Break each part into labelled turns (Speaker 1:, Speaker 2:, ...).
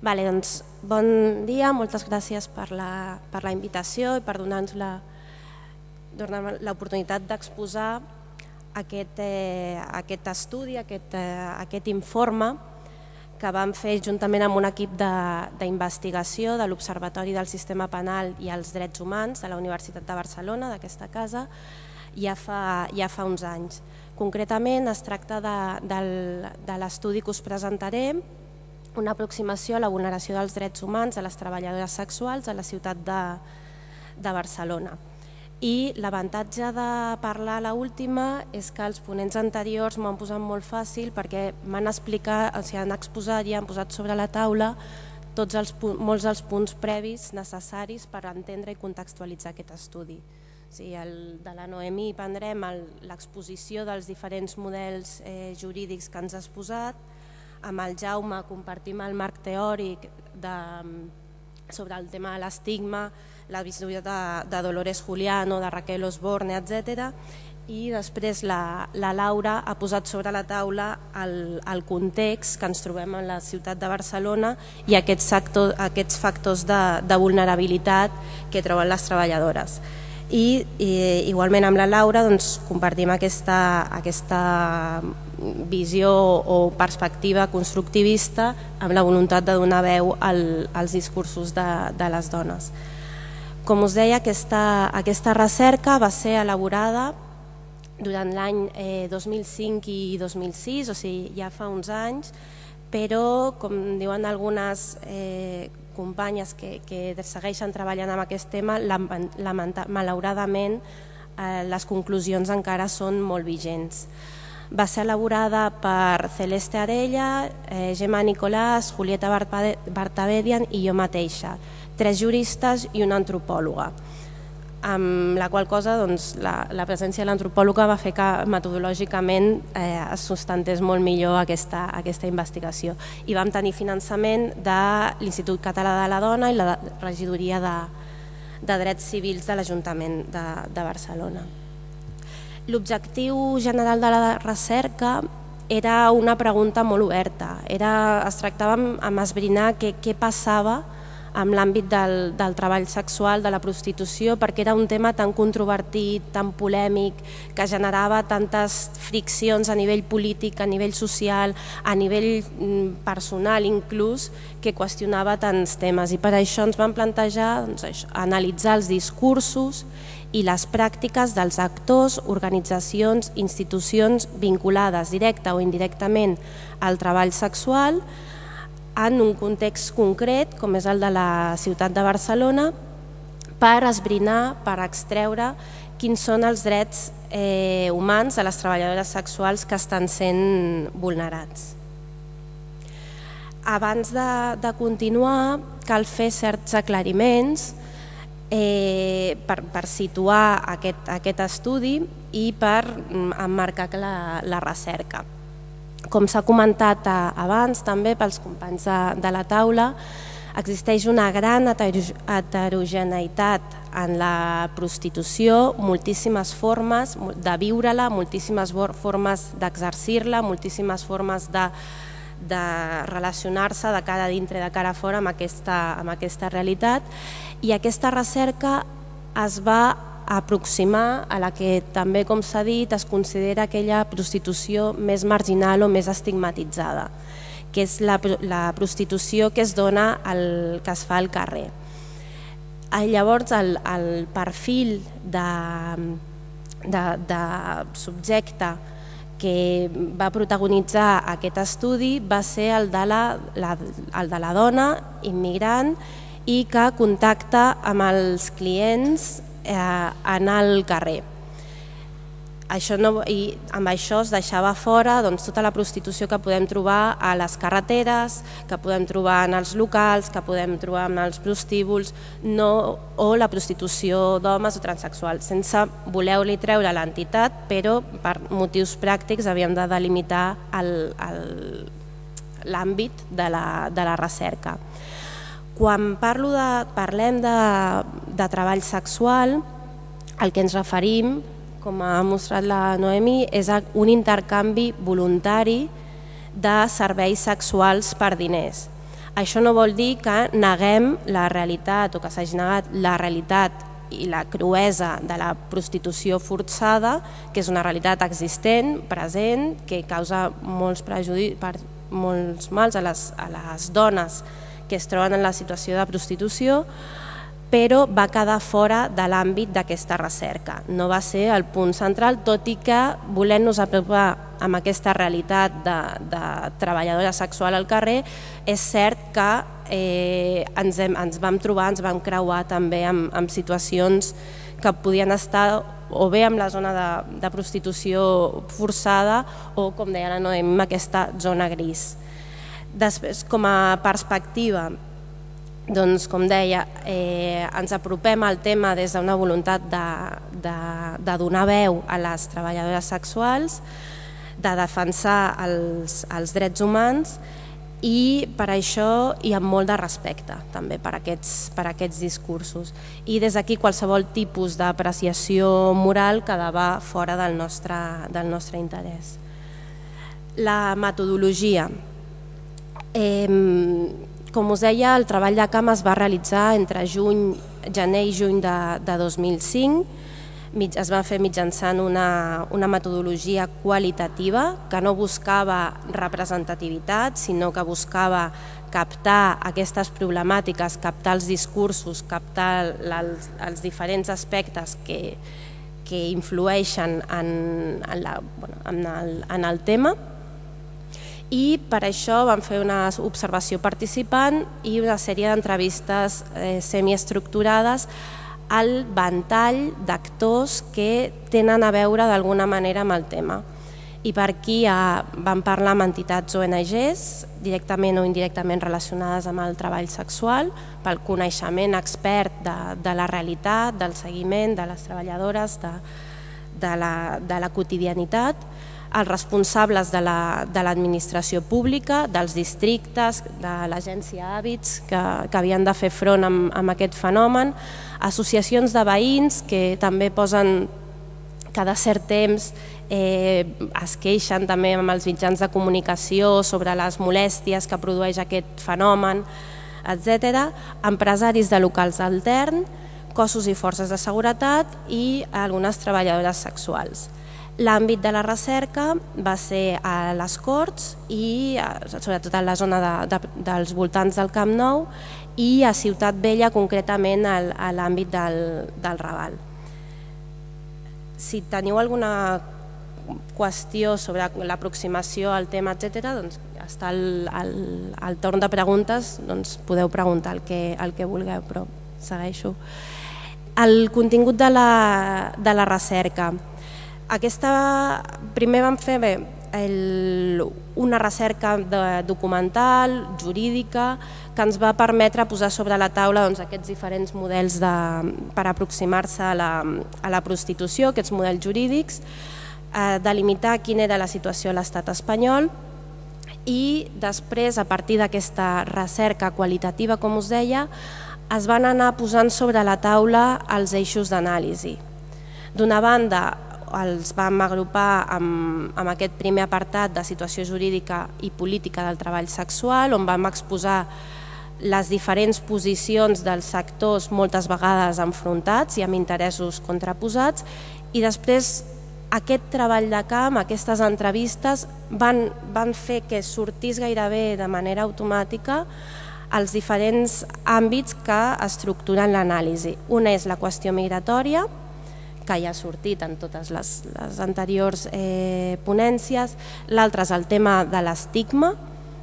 Speaker 1: Vale, doncs, bon dia, moltes gràcies per la, per la invitació i per donar-nos l'oportunitat d'exposar aquest, eh, aquest estudi, aquest, eh, aquest informe que vam fer juntament amb un equip d'investigació de, de l'Observatori del Sistema Penal i els Drets Humans de la Universitat de Barcelona, d'aquesta casa, ja fa, ja fa uns anys. Concretament es tracta de, de, de l'estudi que us presentaré, una aproximació a la vulneració dels drets humans de les treballadores sexuals a la ciutat de, de Barcelona. I l'avantatge de parlar a l'última és que els ponents anteriors m'ho han posat molt fàcil perquè m'han explicat, o sigui, han exposat i han posat sobre la taula tots els, molts dels punts previs necessaris per entendre i contextualitzar aquest estudi. O sigui, el, de la Noemí prendrem l'exposició dels diferents models eh, jurídics que ens has posat, amb el Jaume compartim el marc teòric de, sobre el tema de l'estigma, la visió de, de Dolores Juliano, de Raquel Osborne, etc. I després la, la Laura ha posat sobre la taula el, el context que ens trobem en la ciutat de Barcelona i aquests, factor, aquests factors de, de vulnerabilitat que troben les treballadores. I, i igualment amb la Laura doncs, compartim aquesta, aquesta visió o perspectiva constructivista amb la voluntat de donar veu al, als discursos de, de les dones. Com us deia, aquesta, aquesta recerca va ser elaborada durant l'any eh, 2005 i 2006, o sigui, ja fa uns anys, però, com diuen algunes eh, companyes que, que segueixen treballant amb aquest tema, lamenta, malauradament eh, les conclusions encara són molt vigents. Va ser elaborada per Celeste Arella, eh, Gemma Nicolàs, Julieta Bartabedian i jo mateixa tres juristes i una antropòloga amb la qual cosa doncs, la, la presència de l'antropòloga va fer que metodològicament eh, es sustentés molt millor aquesta, aquesta investigació. I vam tenir finançament de l'Institut Català de la Dona i la Regidoria de, de Drets Civils de l'Ajuntament de, de Barcelona. L'objectiu general de la recerca era una pregunta molt oberta. Era, es tractava amb esbrinar què, què passava amb l'àmbit del, del treball sexual, de la prostitució, perquè era un tema tan controvertit, tan polèmic, que generava tantes friccions a nivell polític, a nivell social, a nivell mm, personal inclús, que qüestionava tants temes. I per això ens vam plantejar doncs, això, analitzar els discursos i les pràctiques dels actors, organitzacions, institucions vinculades directa o indirectament al treball sexual, en un context concret, com és el de la ciutat de Barcelona, per esbrinar, per extreure quins són els drets eh, humans de les treballadores sexuals que estan sent vulnerats. Abans de, de continuar, cal fer certs aclariments eh, per, per situar aquest, aquest estudi i per mm, emmarcar la, la recerca. Com s'ha comentat eh, abans també pels companys de, de la taula, existeix una gran heterogeneïtat en la prostitució, moltíssimes formes de viure-la, moltíssimes formes d'exercir-la, moltíssimes formes de, de relacionar-se de cara dintre de cara fora amb aquesta, amb aquesta realitat. I aquesta recerca es va aproximar a la que també, com s'ha dit, es considera aquella prostitució més marginal o més estigmatitzada, que és la, la prostitució que es dona al, que es fa al carrer. Llavors, el, el perfil de, de, de subjecte que va protagonitzar aquest estudi va ser el de la, la, el de la dona immigrant i que contacta amb els clients eh, anar al carrer. Això no, I amb això es deixava fora doncs, tota la prostitució que podem trobar a les carreteres, que podem trobar en els locals, que podem trobar en els prostíbuls, no, o la prostitució d'homes o transexuals, sense voler-li treure l'entitat, però per motius pràctics havíem de delimitar l'àmbit de, la, de la recerca. Quan parlo de, parlem de, de treball sexual, el que ens referim, com ha mostrat la Noemi, és un intercanvi voluntari de serveis sexuals per diners. Això no vol dir que neguem la realitat o que s'hagi negat la realitat i la cruesa de la prostitució forçada, que és una realitat existent, present, que causa molts, per molts mals a les, a les dones que es troben en la situació de prostitució, però va quedar fora de l'àmbit d'aquesta recerca. No va ser el punt central, tot i que volent-nos apropar amb aquesta realitat de, de treballadora sexual al carrer, és cert que eh, ens, hem, ens vam trobar, ens vam creuar també amb, amb situacions que podien estar o bé amb la zona de, de prostitució forçada o, com deia la Noemi, aquesta zona gris. Després, com a perspectiva, doncs, com deia, eh, ens apropem al tema des d'una voluntat de, de, de donar veu a les treballadores sexuals, de defensar els, els drets humans i per això hi ha molt de respecte també per aquests, per aquests discursos. I des d'aquí qualsevol tipus d'apreciació moral quedava fora del nostre, del nostre interès. La metodologia. Eh, com us deia, el treball de camp es va realitzar entre juny, gener i juny de, de 2005. Es va fer mitjançant una, una metodologia qualitativa que no buscava representativitat, sinó que buscava captar aquestes problemàtiques, captar els discursos, captar els, els diferents aspectes que, que influeixen en, en, la, bueno, en, el, en el tema i per això vam fer una observació participant i una sèrie d'entrevistes eh, semiestructurades al ventall d'actors que tenen a veure d'alguna manera amb el tema. I per aquí ja vam parlar amb entitats ONGs, directament o indirectament relacionades amb el treball sexual, pel coneixement expert de, de la realitat, del seguiment de les treballadores, de, de, la, de la quotidianitat, els responsables de l'administració la, de pública, dels districtes, de l'agència Hàbits, que, que havien de fer front amb, amb aquest fenomen, associacions de veïns que també posen cada cert temps eh, es queixen també amb els mitjans de comunicació sobre les molèsties que produeix aquest fenomen, etc. Empresaris de locals altern, cossos i forces de seguretat i algunes treballadores sexuals. L'àmbit de la recerca va ser a les Corts i sobretot a la zona de, de, dels voltants del Camp Nou i a Ciutat Vella concretament al, a l'àmbit del, del Raval. Si teniu alguna qüestió sobre l'aproximació al tema, etc., doncs està al, al, al torn de preguntes, doncs podeu preguntar el que, el que vulgueu, però segueixo. El contingut de la, de la recerca. Aquesta, primer vam fer bé, el, una recerca de, documental, jurídica, que ens va permetre posar sobre la taula doncs, aquests diferents models de, per aproximar-se a, la, a la prostitució, aquests models jurídics, eh, delimitar quina era la situació a l'estat espanyol i després, a partir d'aquesta recerca qualitativa, com us deia, es van anar posant sobre la taula els eixos d'anàlisi. D'una banda, els vam agrupar amb, amb aquest primer apartat de situació jurídica i política del treball sexual, on vam exposar les diferents posicions dels sectors moltes vegades enfrontats i amb interessos contraposats i després aquest treball de camp, aquestes entrevistes van, van fer que sortís gairebé de manera automàtica els diferents àmbits que estructuren l'anàlisi. Una és la qüestió migratòria, que ja ha sortit en totes les, les anteriors eh, ponències. L'altre és el tema de l'estigma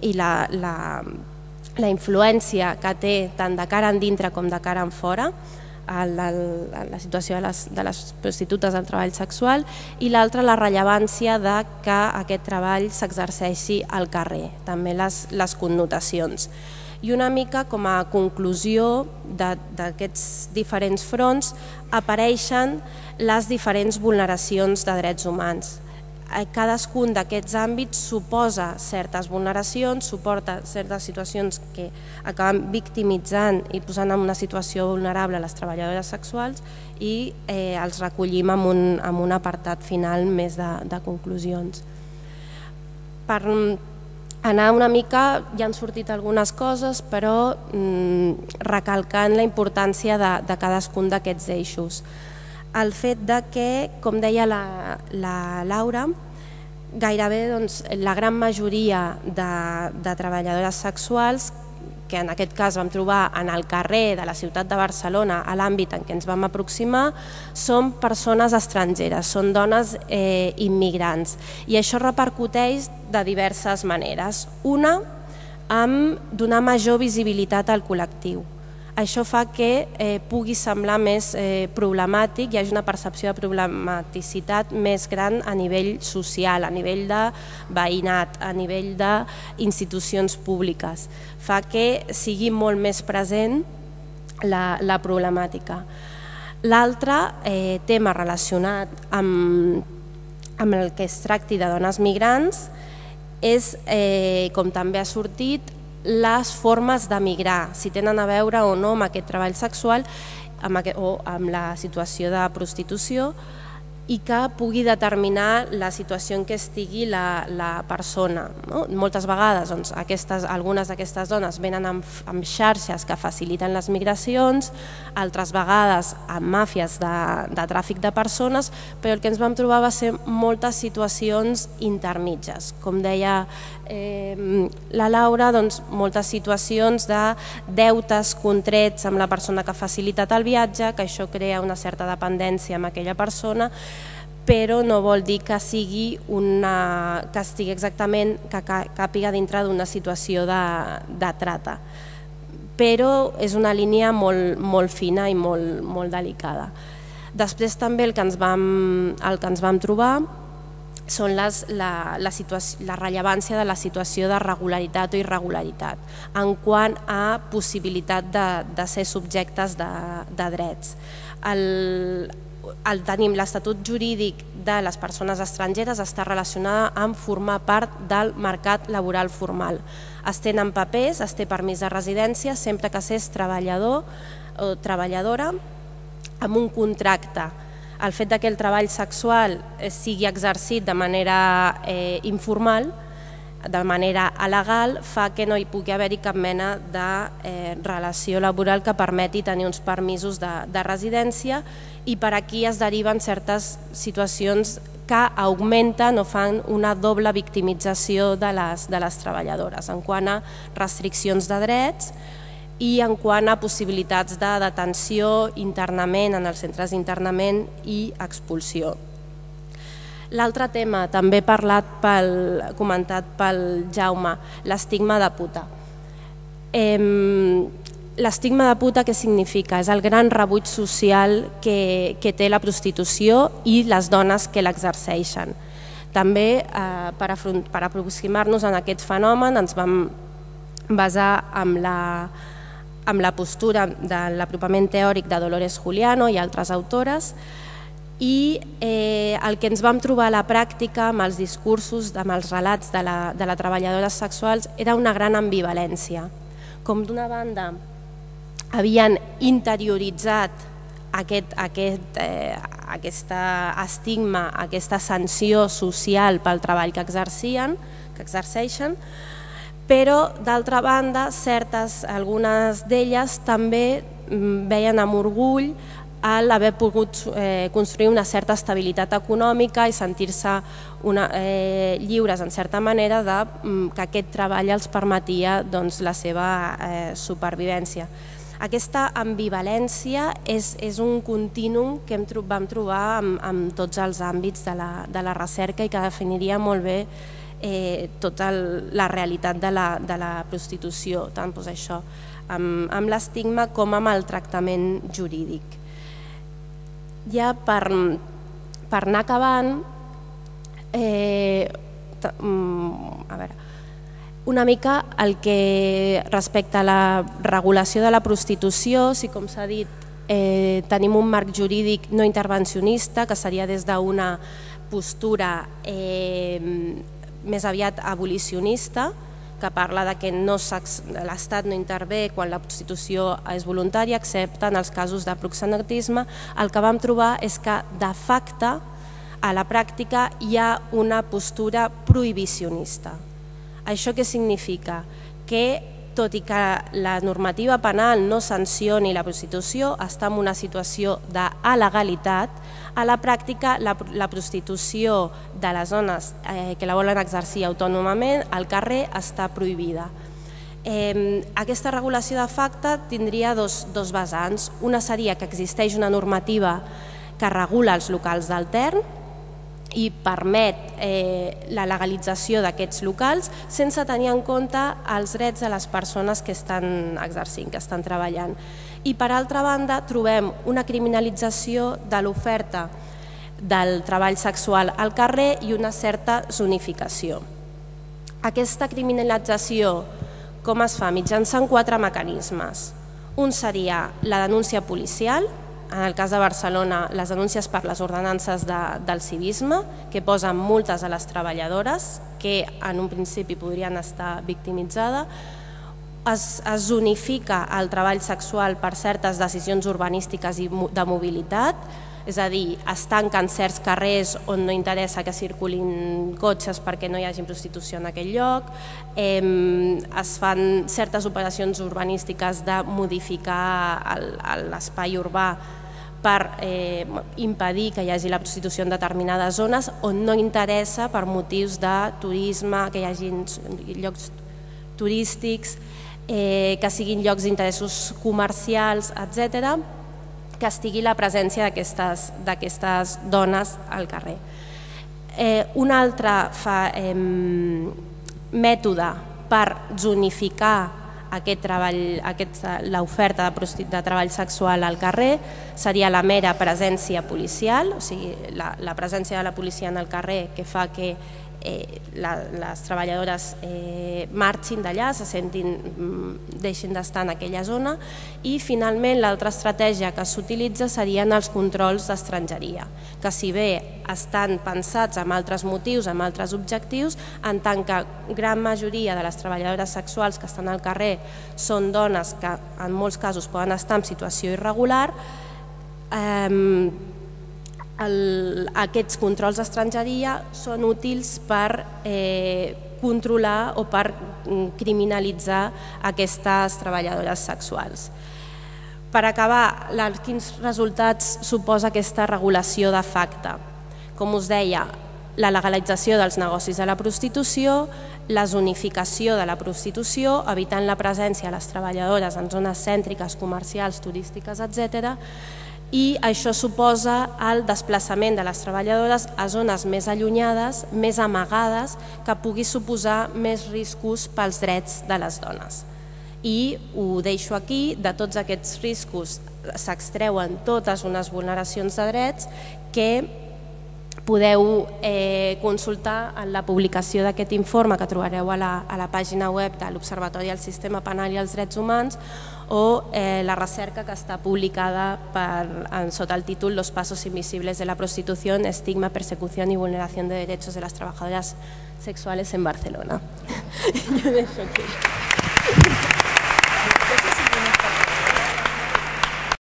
Speaker 1: i la, la, la influència que té tant de cara en dintre com de cara en fora a la, a la situació de les, de les prostitutes del treball sexual i l'altre la rellevància de que aquest treball s'exerceixi al carrer, també les, les connotacions i una mica com a conclusió d'aquests diferents fronts apareixen les diferents vulneracions de drets humans. Eh, cadascun d'aquests àmbits suposa certes vulneracions, suporta certes situacions que acaben victimitzant i posant en una situació vulnerable les treballadores sexuals i eh, els recollim amb un, amb un apartat final més de, de conclusions. Per anar una mica, ja han sortit algunes coses, però mm, recalcant la importància de, de cadascun d'aquests eixos. El fet de que, com deia la, la Laura, gairebé doncs, la gran majoria de, de treballadores sexuals que en aquest cas vam trobar en el carrer de la ciutat de Barcelona, a l'àmbit en què ens vam aproximar, són persones estrangeres, són dones eh, immigrants. I això repercuteix de diverses maneres. Una, amb donar major visibilitat al col·lectiu això fa que eh, pugui semblar més eh, problemàtic, hi hagi una percepció de problematicitat més gran a nivell social, a nivell de veïnat, a nivell d'institucions públiques. Fa que sigui molt més present la, la problemàtica. L'altre eh, tema relacionat amb, amb el que es tracti de dones migrants és, eh, com també ha sortit, les formes de migrar, si tenen a veure o no amb aquest treball sexual amb aquest, o amb la situació de prostitució i que pugui determinar la situació en què estigui la, la persona. No? Moltes vegades doncs, aquestes, algunes d'aquestes dones venen amb, amb xarxes que faciliten les migracions, altres vegades amb màfies de, de tràfic de persones, però el que ens vam trobar va ser moltes situacions intermitges. Com deia eh, la Laura, doncs, moltes situacions de deutes contrets amb la persona que ha facilitat el viatge, que això crea una certa dependència amb aquella persona, però no vol dir que sigui una, que estigui exactament, que càpiga dintre d'una situació de, de trata. Però és una línia molt, molt fina i molt, molt delicada. Després també el que ens vam, el que ens vam trobar són les, la, la, la rellevància de la situació de regularitat o irregularitat en quant a possibilitat de, de ser subjectes de, de drets. El, el, tenim l'Estatut jurídic de les persones estrangeres està relacionada amb formar part del mercat laboral formal. Es tenen papers, es té permís de residència sempre que s'és treballador o treballadora amb un contracte. El fet que el treball sexual sigui exercit de manera eh, informal de manera alegal fa que no hi pugui haver-hi cap mena de eh, relació laboral que permeti tenir uns permisos de, de residència i per aquí es deriven certes situacions que augmenten o fan una doble victimització de les, de les treballadores en quant a restriccions de drets i en quant a possibilitats de detenció internament en els centres d'internament i expulsió. L'altre tema, també parlat pel, comentat pel Jaume, l'estigma de puta. Eh, L'estigma de puta què significa? És el gran rebuig social que, que té la prostitució i les dones que l'exerceixen. També eh, per, per aproximar-nos en aquest fenomen ens vam basar amb la, amb la postura de l'apropament teòric de Dolores Juliano i altres autores i eh, el que ens vam trobar a la pràctica amb els discursos, amb els relats de la, de la treballadora sexuals era una gran ambivalència. Com d'una banda havien interioritzat aquest, aquest, eh, aquesta estigma, aquesta sanció social pel treball que exercien, que exerceixen, però d'altra banda, certes, algunes d'elles també mm, veien amb orgull al haver pogut eh, construir una certa estabilitat econòmica i sentir-se eh, lliures en certa manera de mm, que aquest treball els permetia doncs, la seva eh, supervivència. Aquesta ambivalència és, és un contínum que hem, vam trobar amb, amb tots els àmbits de la, de la recerca i que definiria molt bé eh, tota el, la realitat de la, de la prostitució, tant doncs això, amb, amb l'estigma com amb el tractament jurídic. Ja per, per anar acabant, eh, mm, a veure, una mica el que respecte a la regulació de la prostitució, si com s'ha dit eh, tenim un marc jurídic no intervencionista que seria des d'una postura eh, més aviat abolicionista que parla de que no l'Estat no intervé quan la prostitució és voluntària, excepte en els casos de proxenetisme, el que vam trobar és que de facte a la pràctica hi ha una postura prohibicionista Això què significa? Que tot i que la normativa penal no sancioni la prostitució, està en una situació d'alegalitat, a la pràctica la, la prostitució de les dones eh, que la volen exercir autònomament al carrer està prohibida. Eh, aquesta regulació de facte tindria dos, dos vessants. Una seria que existeix una normativa que regula els locals d'altern i permet eh, la legalització d'aquests locals sense tenir en compte els drets de les persones que estan exercint, que estan treballant. I per altra banda trobem una criminalització de l'oferta del treball sexual al carrer i una certa zonificació. Aquesta criminalització com es fa? Mitjançant quatre mecanismes. Un seria la denúncia policial, en el cas de Barcelona, les denúncies per les ordenances de, del civisme, que posen multes a les treballadores, que en un principi podrien estar victimitzades, es, es zonifica el treball sexual per certes decisions urbanístiques i de mobilitat, és a dir, es tanquen certs carrers on no interessa que circulin cotxes perquè no hi hagi prostitució en aquell lloc, es fan certes operacions urbanístiques de modificar l'espai urbà per eh, impedir que hi hagi la prostitució en determinades zones on no interessa per motius de turisme, que hi hagi llocs turístics, eh, que siguin llocs d'interessos comercials, etc que estigui la presència d'aquestes dones al carrer. Eh, un altre fa, eh, mètode per zonificar aquest treball, aquest, l'oferta de, de treball sexual al carrer seria la mera presència policial, o sigui, la, la presència de la policia en el carrer que fa que eh, la, les treballadores eh, marxin d'allà, se sentin, mm, deixin d'estar en aquella zona i finalment l'altra estratègia que s'utilitza serien els controls d'estrangeria, que si bé estan pensats amb altres motius, amb altres objectius, en tant que gran majoria de les treballadores sexuals que estan al carrer són dones que en molts casos poden estar en situació irregular, eh, el, aquests controls d'estrangeria són útils per eh, controlar o per mm, criminalitzar aquestes treballadores sexuals. Per acabar, quins resultats suposa aquesta regulació de facte? Com us deia, la legalització dels negocis de la prostitució, la zonificació de la prostitució, evitant la presència de les treballadores en zones cèntriques, comercials, turístiques, etc i això suposa el desplaçament de les treballadores a zones més allunyades, més amagades, que pugui suposar més riscos pels drets de les dones. I ho deixo aquí, de tots aquests riscos s'extreuen totes unes vulneracions de drets que podeu eh, consultar en la publicació d'aquest informe que trobareu a la, a la pàgina web de l'Observatori del Sistema Penal i els Drets Humans o eh, la recerca que està publicada per, en, sota el títol Los pasos invisibles de la prostitución, estigma, persecución y vulneración de derechos de las trabajadoras sexuales en Barcelona. Yo deixo aquí.